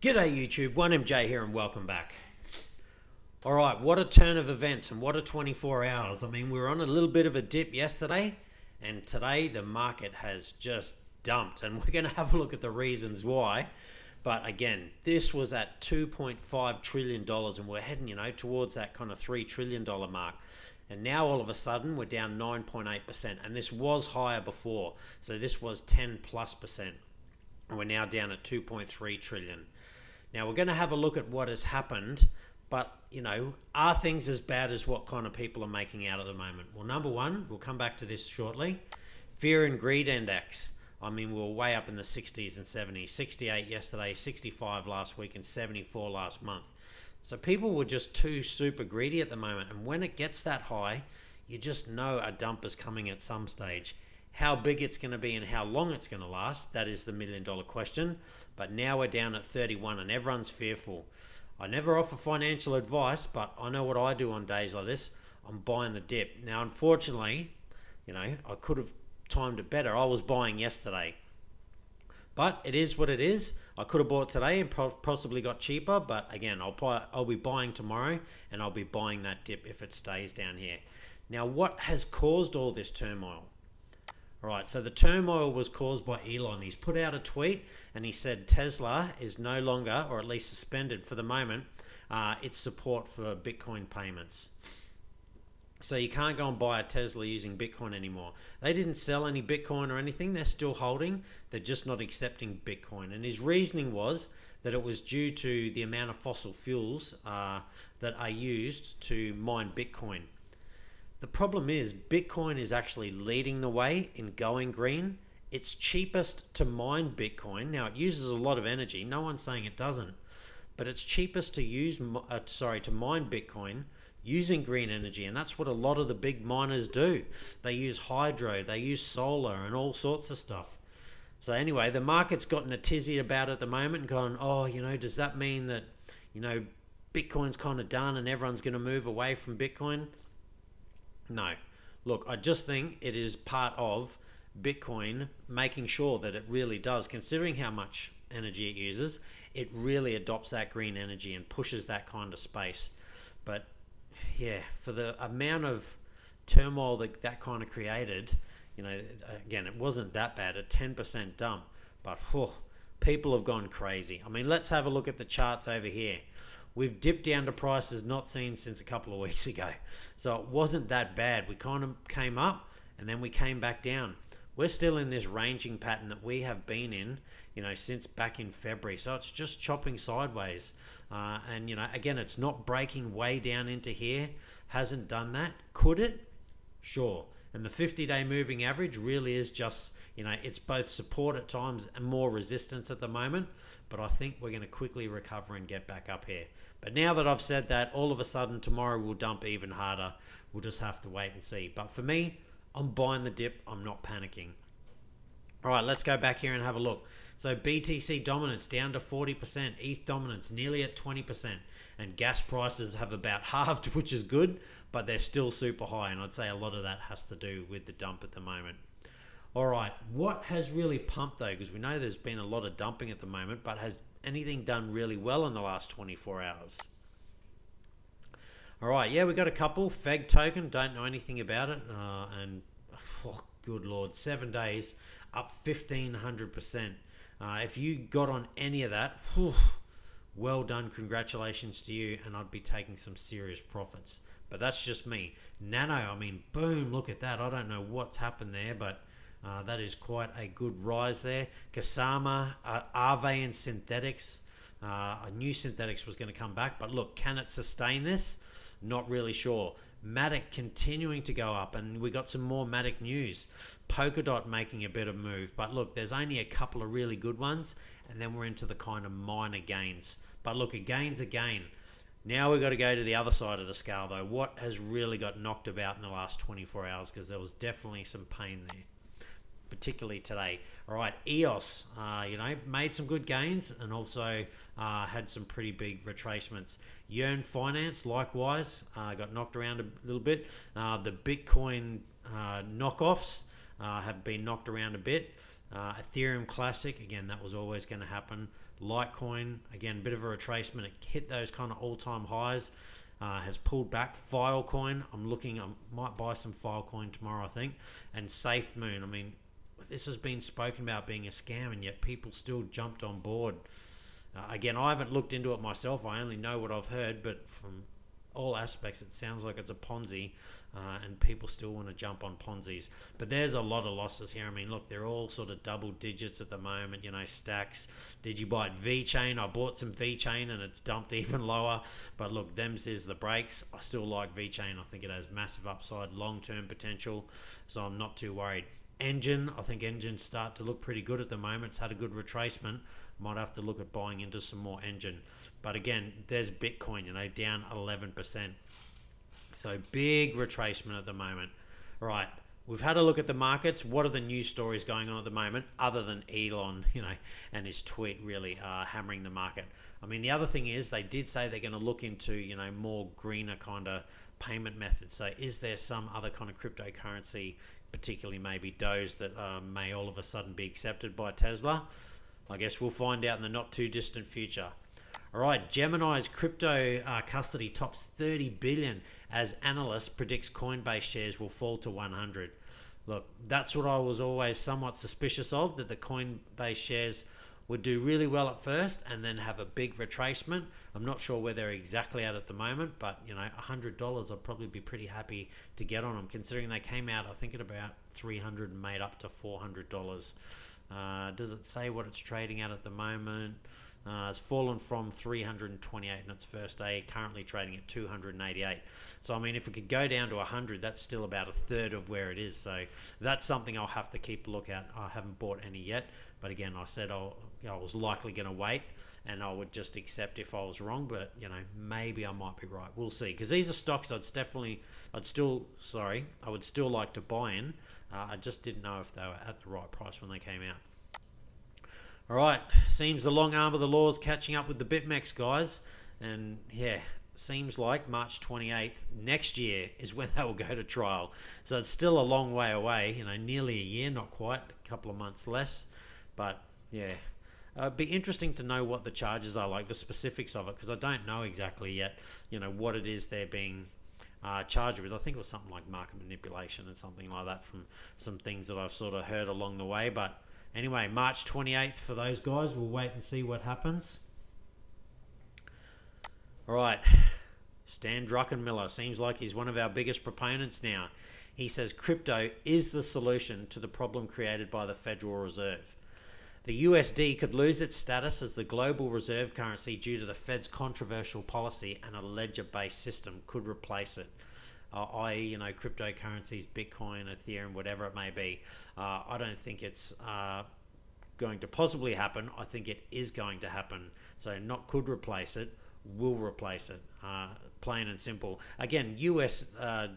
G'day YouTube, 1MJ here and welcome back. Alright, what a turn of events and what a 24 hours. I mean, we were on a little bit of a dip yesterday and today the market has just dumped and we're going to have a look at the reasons why. But again, this was at $2.5 trillion and we're heading, you know, towards that kind of $3 trillion mark. And now all of a sudden we're down 9.8%. And this was higher before. So this was 10 plus percent. And we're now down at 2.3 trillion. Now we're going to have a look at what has happened. But, you know, are things as bad as what kind of people are making out at the moment? Well, number one, we'll come back to this shortly. Fear and greed index. I mean, we are way up in the 60s and 70s. 68 yesterday, 65 last week, and 74 last month. So people were just too super greedy at the moment. And when it gets that high, you just know a dump is coming at some stage. How big it's going to be and how long it's going to last, that is the million dollar question. But now we're down at 31 and everyone's fearful. I never offer financial advice, but I know what I do on days like this. I'm buying the dip. Now, unfortunately, you know, I could have timed it better. I was buying yesterday. But it is what it is. I could have bought today and possibly got cheaper, but again, I'll buy, I'll be buying tomorrow, and I'll be buying that dip if it stays down here. Now, what has caused all this turmoil? Right, so the turmoil was caused by Elon. He's put out a tweet and he said Tesla is no longer, or at least suspended for the moment, uh, its support for Bitcoin payments. So you can't go and buy a Tesla using Bitcoin anymore. They didn't sell any Bitcoin or anything. They're still holding. They're just not accepting Bitcoin. And his reasoning was that it was due to the amount of fossil fuels uh, that are used to mine Bitcoin. The problem is Bitcoin is actually leading the way in going green. It's cheapest to mine Bitcoin. Now it uses a lot of energy. No one's saying it doesn't, but it's cheapest to use uh, sorry to mine Bitcoin using green energy, and that's what a lot of the big miners do. They use hydro, they use solar, and all sorts of stuff. So anyway, the market's gotten a tizzy about it at the moment, and oh, you know, does that mean that, you know, Bitcoin's kind of done and everyone's going to move away from Bitcoin? No. Look, I just think it is part of Bitcoin making sure that it really does, considering how much energy it uses, it really adopts that green energy and pushes that kind of space. But yeah, for the amount of turmoil that that kind of created, you know, again, it wasn't that bad, a 10% dump, but whew, people have gone crazy. I mean, let's have a look at the charts over here. We've dipped down to prices not seen since a couple of weeks ago. So it wasn't that bad. We kind of came up and then we came back down. We're still in this ranging pattern that we have been in, you know, since back in February. So it's just chopping sideways. Uh, and, you know, again, it's not breaking way down into here. Hasn't done that. Could it? Sure. And the 50 day moving average really is just, you know, it's both support at times and more resistance at the moment. But I think we're going to quickly recover and get back up here. But now that I've said that, all of a sudden tomorrow will dump even harder. We'll just have to wait and see. But for me, I'm buying the dip. I'm not panicking. All right, let's go back here and have a look. So BTC dominance down to 40%, ETH dominance nearly at 20%, and gas prices have about halved, which is good, but they're still super high, and I'd say a lot of that has to do with the dump at the moment. All right, what has really pumped though? Because we know there's been a lot of dumping at the moment, but has anything done really well in the last 24 hours? All right, yeah, we got a couple. Feg token, don't know anything about it, uh, and oh, good lord, seven days up 1500%. Uh, if you got on any of that, whew, well done, congratulations to you, and I'd be taking some serious profits. But that's just me. Nano, I mean, boom, look at that. I don't know what's happened there, but uh, that is quite a good rise there. Kusama, uh, Aave and Synthetix. Uh, I knew Synthetix was going to come back, but look, can it sustain this? Not really sure. Matic continuing to go up, and we got some more Matic news. Polkadot making a bit of move, but look, there's only a couple of really good ones, and then we're into the kind of minor gains. But look, a gain's a gain. Now we've got to go to the other side of the scale, though. What has really got knocked about in the last 24 hours? Because there was definitely some pain there particularly today. All right, EOS, uh, you know, made some good gains and also uh, had some pretty big retracements. Yearn Finance, likewise, uh, got knocked around a little bit. Uh, the Bitcoin uh, knockoffs uh, have been knocked around a bit. Ethereum Classic, again, that was always going to happen. Litecoin, again, a bit of a retracement. It hit those kind of all time highs, uh, has pulled back. Filecoin, I'm looking, I might buy some Filecoin tomorrow, I think. And SafeMoon, I mean, this has been spoken about being a scam, and yet people still jumped on board. Uh, again, I haven't looked into it myself. I only know what I've heard, but from all aspects, it sounds like it's a Ponzi, uh, and people still want to jump on Ponzi's. But there's a lot of losses here. I mean, look, they're all sort of double digits at the moment. You know, stacks. Did you buy VeChain? I bought some VeChain, and it's dumped even lower. But look, them's is the breaks. I still like VeChain. I think it has massive upside, long term potential. So I'm not too worried. Enjin, I think Enjin's start to look pretty good at the moment. It's had a good retracement. Might have to look at buying into some more Enjin. But again, there's Bitcoin, you know, down 11%. So big retracement at the moment. Right, we've had a look at the markets. What are the news stories going on at the moment, other than Elon, you know, and his tweet really uh, hammering the market? I mean, the other thing is they did say they're going to look into, you know, more greener kind of payment methods. So is there some other kind of cryptocurrency, particularly maybe Doge, that uh, may all of a sudden be accepted by Tesla? I guess we'll find out in the not too distant future. All right, Gemini's crypto uh, custody tops 30 billion as analyst predicts Coinbase shares will fall to 100. Look, that's what I was always somewhat suspicious of that the Coinbase shares would do really well at first and then have a big retracement. I'm not sure where they're exactly at at the moment, but you know, $100 I'd probably be pretty happy to get on them considering they came out I think at about 300 and made up to $400. Uh, does it say what it's trading at at the moment? Uh, it's fallen from 328 in its first day, currently trading at 288. So, I mean, if it could go down to 100, that's still about a third of where it is. So, that's something I'll have to keep a look at. I haven't bought any yet, but again, I said I'll, I was likely going to wait and I would just accept if I was wrong, but you know, maybe I might be right. We'll see. Because these are stocks I'd definitely, I'd still, sorry, I would still like to buy in. Uh, I just didn't know if they were at the right price when they came out. All right, seems the long arm of the law is catching up with the BitMEX guys, and yeah, seems like March 28th next year is when they will go to trial. So it's still a long way away, you know, nearly a year, not quite, a couple of months less, but yeah. Uh, be interesting to know what the charges are, like the specifics of it, because I don't know exactly yet, you know, what it is they're being uh, charged with. I think it was something like market manipulation and something like that from some things that I've sort of heard along the way, but Anyway, March 28th for those guys. We'll wait and see what happens. All right. Stan Druckenmiller seems like he's one of our biggest proponents now. He says crypto is the solution to the problem created by the Federal Reserve. The USD could lose its status as the global reserve currency due to the Fed's controversial policy, and a ledger based system could replace it uh, i.e., you know, cryptocurrencies, Bitcoin, Ethereum, whatever it may be. Uh, I don't think it's uh, going to possibly happen. I think it is going to happen. So, not could replace it, will replace it. Uh, plain and simple. Again, US uh,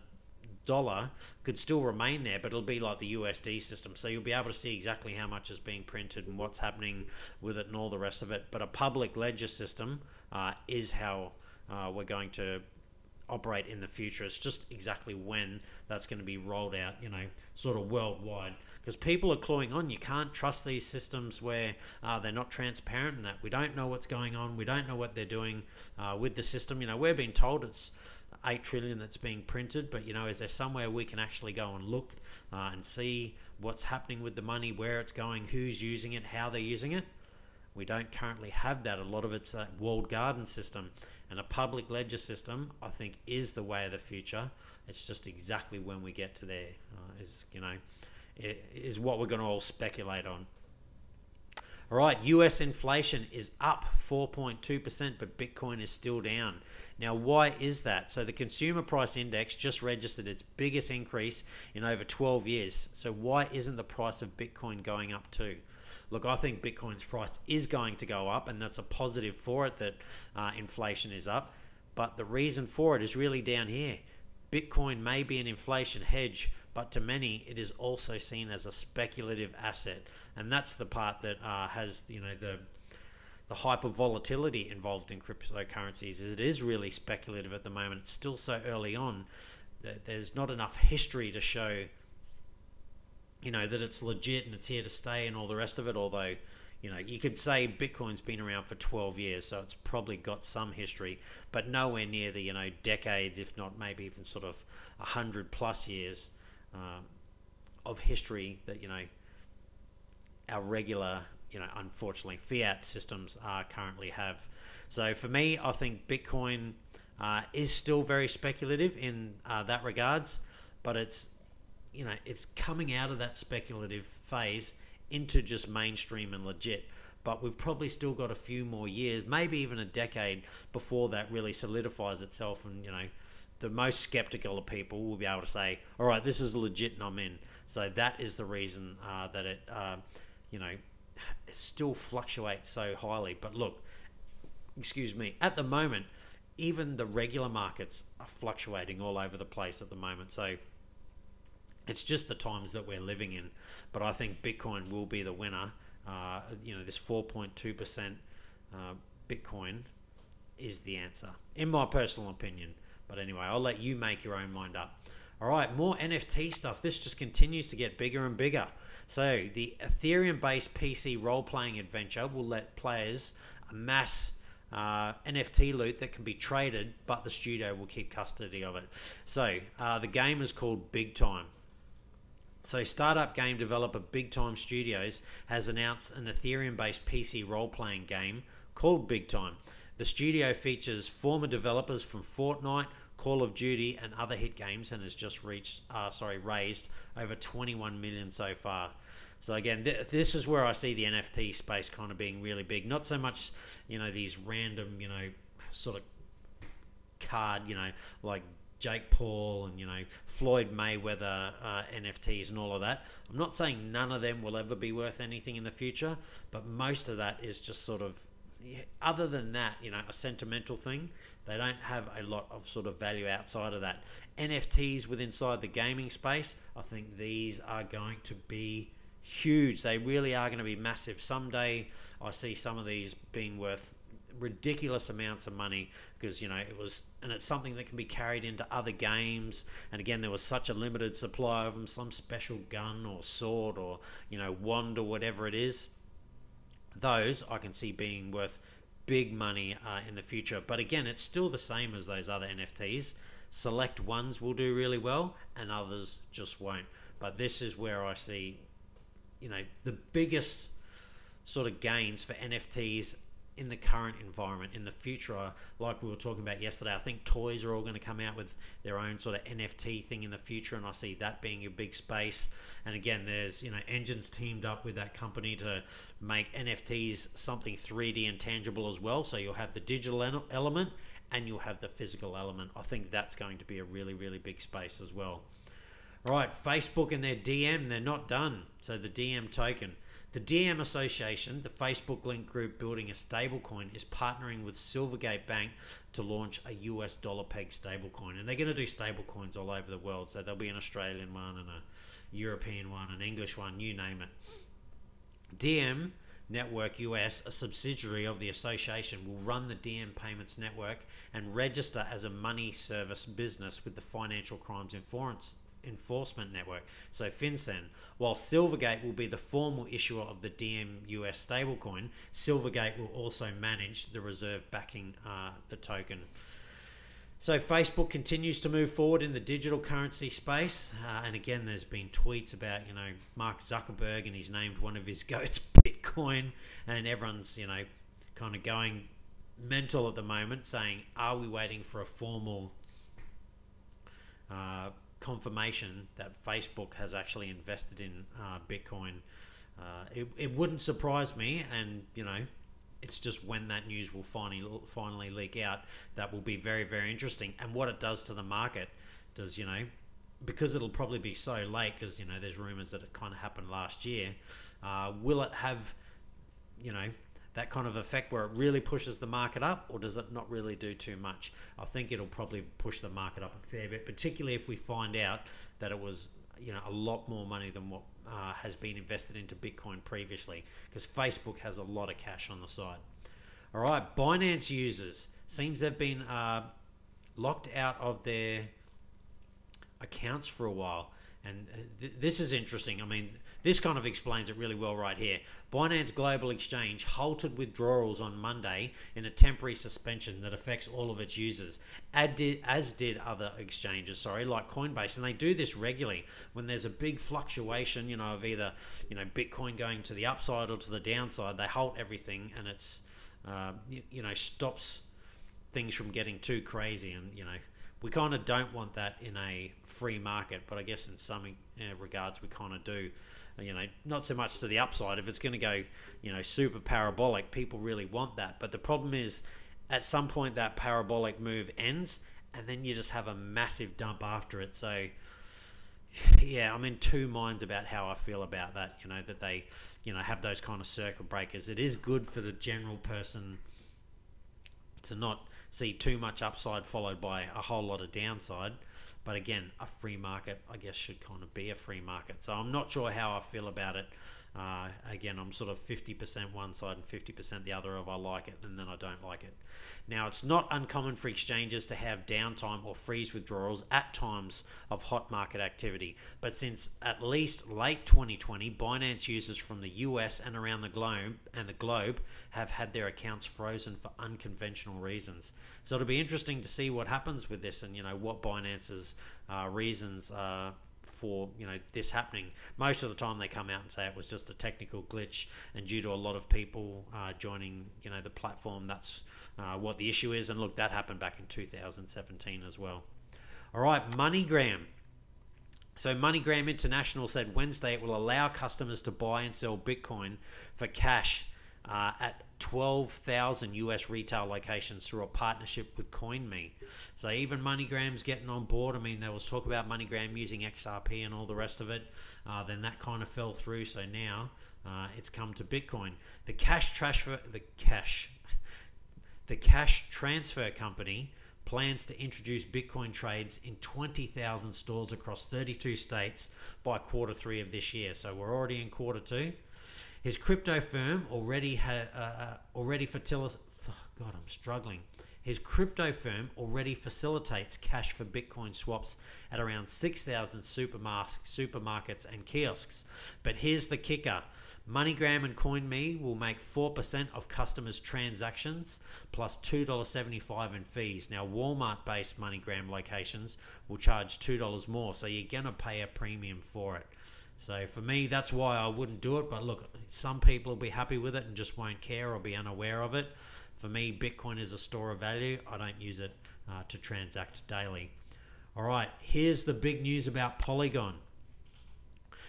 dollar could still remain there, but it'll be like the USD system. So you'll be able to see exactly how much is being printed and what's happening with it and all the rest of it. But a public ledger system uh, is how uh, we're going to operate in the future. It's just exactly when that's going to be rolled out, you know, sort of worldwide. Because people are clawing on. You can't trust these systems where uh, they're not transparent and that we don't know what's going on. We don't know what they're doing uh, with the system. You know, we're being told it's 8 trillion that's being printed, but, you know, is there somewhere we can actually go and look uh, and see what's happening with the money, where it's going, who's using it, how they're using it? We don't currently have that. A lot of it's a walled garden system. And a public ledger system, I think, is the way of the future. It's just exactly when we get to there uh, is you know, is what we're going to all speculate on. All right, US inflation is up 4.2%, but Bitcoin is still down. Now, why is that? So, the consumer price index just registered its biggest increase in over 12 years. So, why isn't the price of Bitcoin going up too? look, I think Bitcoin's price is going to go up, and that's a positive for it that uh, inflation is up. But the reason for it is really down here. Bitcoin may be an inflation hedge, but to many, it is also seen as a speculative asset, and that's the part that uh, has you know the the hyper volatility involved in cryptocurrencies. Is it is really speculative at the moment. It's still so early on that there's not enough history to show you know that it's legit and it's here to stay and all the rest of it. Although you know, you could say Bitcoin's been around for 12 years, so it's probably got some history, but nowhere near the, you know, decades, if not maybe even sort of 100 plus years um, of history that, you know, our regular, you know, unfortunately, fiat systems are currently have. So for me, I think Bitcoin uh, is still very speculative in uh, that regards, but it's, you know, it's coming out of that speculative phase into just mainstream and legit. But we've probably still got a few more years, maybe even a decade, before that really solidifies itself. And, you know, the most skeptical of people will be able to say, all right, this is legit and I'm in. So that is the reason uh, that it, uh, you know, still fluctuates so highly. But look, excuse me, at the moment, even the regular markets are fluctuating all over the place at the moment. So it's just the times that we're living in. But I think Bitcoin will be the winner. Uh, you know, this 4.2% uh, Bitcoin is the answer, in my personal opinion. But anyway, I'll let you make your own mind up. All right, more NFT stuff. This just continues to get bigger and bigger. So, the Ethereum based PC role playing adventure will let players amass uh, NFT loot that can be traded, but the studio will keep custody of it. So, uh, the game is called Big Time. So, startup game developer Big Time Studios has announced an Ethereum based PC role playing game called Big Time. The studio features former developers from Fortnite, Call of Duty, and other hit games, and has just reached, uh, sorry, raised over 21 million so far. So again, th- this is where I see the NFT space kind of being really big. Not so much, you know, these random, you know, sort of card, you know, like Jake Paul and you know Floyd Mayweather uh, NFTs and all of that. I'm not saying none of them will ever be worth anything in the future, but most of that is just sort of other than that, you know, a sentimental thing. They don't have a lot of sort of value outside of that. NFTs within inside the gaming space, I think these are going to be huge. They really are going to be massive. Someday I see some of these being worth ridiculous amounts of money because you know it was and it's something that can be carried into other games and again there was such a limited supply of them some special gun or sword or you know wand or whatever it is those i can see being worth big money uh, in the future. But again it's still the same as those other nfts select ones will do really well and others just won't. But this is where i see you know the biggest sort of gains for nfts in the current environment. In the future, uh, like we were talking about yesterday, I think toys are all going to come out with their own sort of NFT thing in the future, and I see that being a big space. And again, there's you know Enjin's teamed up with that company to make NFTs something 3D and tangible as well. So you'll have the digital element and you'll have the physical element. I think that's going to be a really really big space as well. All right, Facebook and their Diem, they're not done. So the Diem token. The Diem Association, the Facebook link group building a stablecoin, is partnering with Silvergate Bank to launch a US dollar peg stablecoin. And they're going to do stablecoins all over the world. So there'll be an Australian one and a European one, an English one, you name it. Diem Network US, a subsidiary of the association, will run the Diem Payments Network and register as a money service business with the Financial Crimes Enforcement Enforcement Network, so FinCEN. While Silvergate will be the formal issuer of the DMUS stablecoin, Silvergate will also manage the reserve backing uh, the token. So Facebook continues to move forward in the digital currency space, uh, and again, there's been tweets about you know Mark Zuckerberg, and he's named one of his goats Bitcoin, and everyone's you know kind of going mental at the moment, saying, "Are we waiting for a formal uh, confirmation that Facebook has actually invested in uh, Bitcoin. Uh, it, it wouldn't surprise me, and you know, it's just when that news will finally finally leak out that will be very very interesting. And what it does to the market does you know, because it'll probably be so late because you know there's rumors that it kind of happened last year. Uh, will it have you know that kind of effect where it really pushes the market up, or does it not really do too much? I think it'll probably push the market up a fair bit, particularly if we find out that it was you know a lot more money than what uh, has been invested into Bitcoin previously, because Facebook has a lot of cash on the side. All right, Binance users seems they've been uh, locked out of their accounts for a while And uh, th- this is interesting. I mean, this kind of explains it really well right here. Binance Global Exchange halted withdrawals on Monday in a temporary suspension that affects all of its users, as did other exchanges, sorry, like Coinbase. And they do this regularly when there's a big fluctuation, you know, of either, you know, Bitcoin going to the upside or to the downside. They halt everything and it's, uh, you, you know, stops things from getting too crazy and, you know, we kind of don't want that in a free market, but I guess in some uh, regards we kind of do you know, not so much to the upside. If it's going to go, you know, super parabolic, people really want that. But the problem is, at some point, that parabolic move ends, and then you just have a massive dump after it. So, yeah, I'm in two minds about how I feel about that. You know, that they, you know, have those kind of circuit breakers. It is good for the general person to not see too much upside followed by a whole lot of downside. But again, a free market, I guess, should kind of be a free market. So I'm not sure how I feel about it. Uh, again, I'm sort of 50% one side and 50% the other of I like it and then I don't like it. Now, it's not uncommon for exchanges to have downtime or freeze withdrawals at times of hot market activity, but since at least late 2020, Binance users from the US and around the globe and the globe have had their accounts frozen for unconventional reasons. So it'll be interesting to see what happens with this and you know what Binance's uh, reasons are for you know this happening. Most of the time, they come out and say it was just a technical glitch, and due to a lot of people uh, joining you know the platform, that's uh, what the issue is. And look, that happened back in 2017 as well. All right, MoneyGram. So MoneyGram International said Wednesday it will allow customers to buy and sell Bitcoin for cash uh, at 12,000 US retail locations through a partnership with CoinMe. So even MoneyGram's getting on board. I mean, there was talk about MoneyGram using XRP and all the rest of it. Uh, then that kind of fell through. So now uh, it's come to Bitcoin. The cash transfer, the cash, the cash transfer company plans to introduce Bitcoin trades in 20,000 stores across 32 states by quarter three of this year. So we're already in quarter two. His crypto firm already ha, uh, uh already facilitates. God, I'm struggling. His crypto firm already facilitates cash for Bitcoin swaps at around 6,000 supermarkets and kiosks. But here's the kicker. MoneyGram and CoinMe will make 4% of customers' transactions plus $2.75 in fees. Now, Walmart based MoneyGram locations will charge $2 more, so you're going to pay a premium for it. So for me, that's why I wouldn't do it. But look, some people will be happy with it and just won't care or be unaware of it. For me, Bitcoin is a store of value. I don't use it uh, to transact daily. All right, here's the big news about Polygon.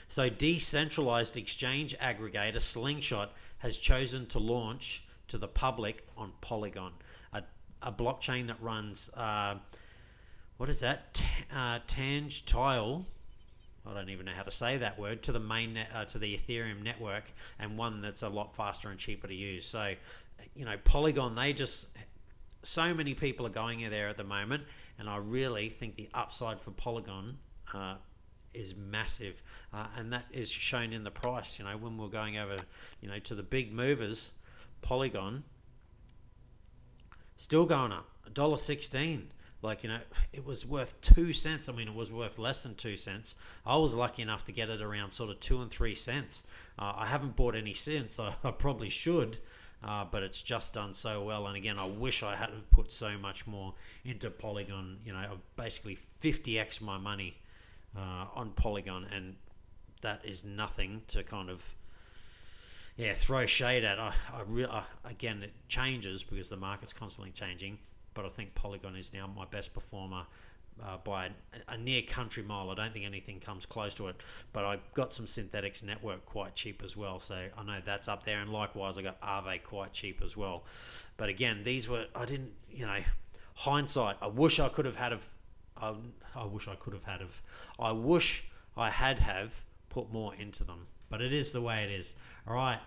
So, decentralized exchange aggregator Slingshot has chosen to launch to the public on Polygon, a, a blockchain that runs, uh, what is that? T- uh, I don't even know how to say that word to the main net, uh, to the Ethereum network and one that's a lot faster and cheaper to use. So, you know, Polygon they just so many people are going there at the moment, and I really think the upside for Polygon. Uh, is massive, uh, and that is shown in the price. You know, when we're going over, you know, to the big movers, Polygon still going up, dollar sixteen. Like, you know, it was worth two cents. I mean, it was worth less than two cents. I was lucky enough to get it around sort of two and three cents. Uh, I haven't bought any since. I, I probably should. Uh, but it's just done so well. And again, I wish I had put so much more into Polygon. You know, I've basically 50x my money uh, on Polygon, and that is nothing to kind of yeah throw shade at. I, I, re- I again, it changes because the market's constantly changing but I think Polygon is now my best performer uh, by a, near country mile. I don't think anything comes close to it. But I got some Synthetix network quite cheap as well, so I know that's up there. And likewise, I got Aave quite cheap as well. But again, these were I didn't you know hindsight. I wish I could have had of. I, I wish I could have had of. I wish I had have put more into them. But it is the way it is. All right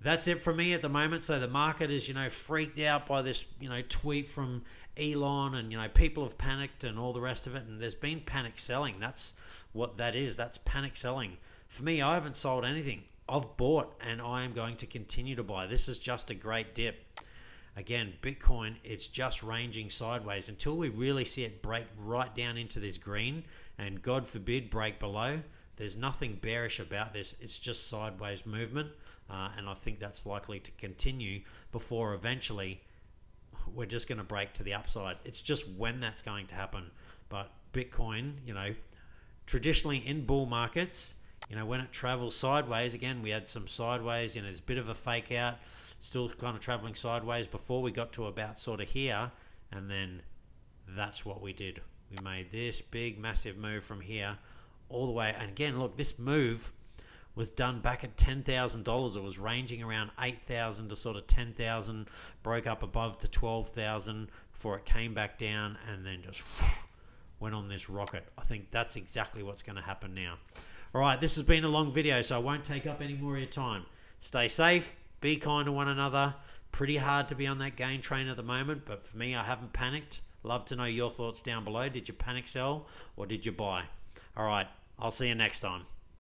that's it for me at the moment. So the market is, you know, freaked out by this, you know, tweet from Elon, and you know, people have panicked and all the rest of it. And there's been panic selling. That's what that is. That's panic selling. For me, I haven't sold anything. I've bought, and I am going to continue to buy. This is just a great dip. again, Bitcoin, it's just ranging sideways until we really see it break right down into this green and God forbid break below. There's nothing bearish about this. It's just sideways movement. Uh, and I think that's likely to continue before eventually we're just going to break to the upside. It's just when that's going to happen. But Bitcoin, you know, traditionally in bull markets, you know, when it travels sideways, again, we had some sideways, you know, there's a bit of a fake out, still kind of traveling sideways before we got to about sort of here. And then that's what we did. We made this big, massive move from here all the way. And again, look, this move was done back at ten thousand dollars. It was ranging around eight thousand to sort of ten thousand, broke up above to twelve thousand before it came back down, and then just went on this rocket. I think that's exactly what's going to happen now. All right, this has been a long video, so I won't take up any more of your time. Stay safe, be kind to one another. Pretty hard to be on that gain train at the moment, but for me, I haven't panicked. Love to know your thoughts down below. Did you panic sell or did you buy? All right, I'll see you next time.